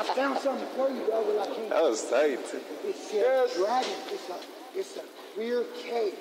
I found something for you, bro, but I can't. That was tight. It said dragon. It's a, it's a weird cave.